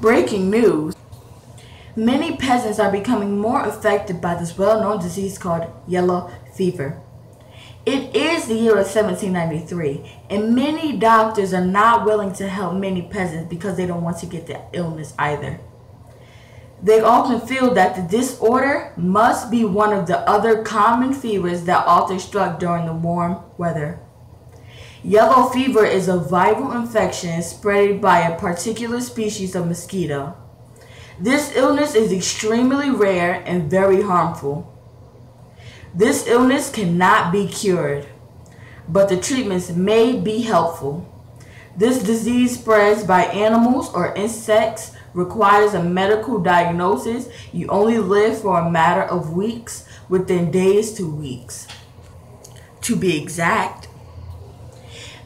Breaking news. Many peasants are becoming more affected by this well-known disease called yellow fever. It is the year of 1793, and many doctors are not willing to help many peasants because they don't want to get the illness either. They often feel that the disorder must be one of the other common fevers that often struck during the warm weather. Yellow fever is a viral infection spread by a particular species of mosquito. This illness is extremely rare and very harmful. This illness cannot be cured, but the treatments may be helpful. This disease spreads by animals or insects requires a medical diagnosis, you only live for a matter of weeks, within days to weeks. To be exact,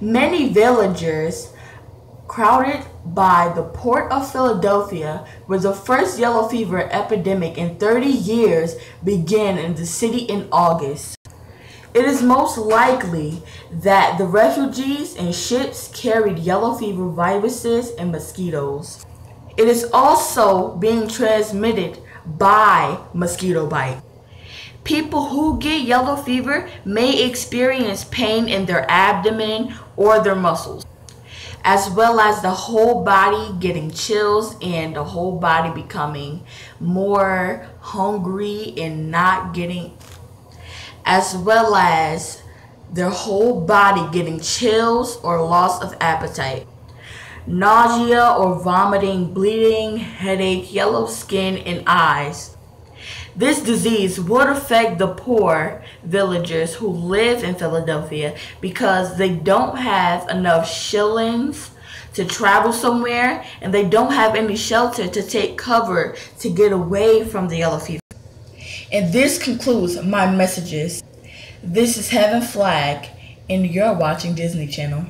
many villagers crowded by the port of Philadelphia where the first yellow fever epidemic in 30 years began in the city in August. It is most likely that the refugees and ships carried yellow fever viruses and mosquitoes. It is also being transmitted by mosquito bite. People who get yellow fever may experience pain in their abdomen or their muscles, as well as the whole body getting chills and the whole body becoming more hungry and not getting, as well as their whole body getting chills or loss of appetite nausea or vomiting, bleeding, headache, yellow skin, and eyes. This disease would affect the poor villagers who live in Philadelphia because they don't have enough shillings to travel somewhere and they don't have any shelter to take cover to get away from the yellow fever. And this concludes my messages. This is Heaven Flagg and you're watching Disney Channel.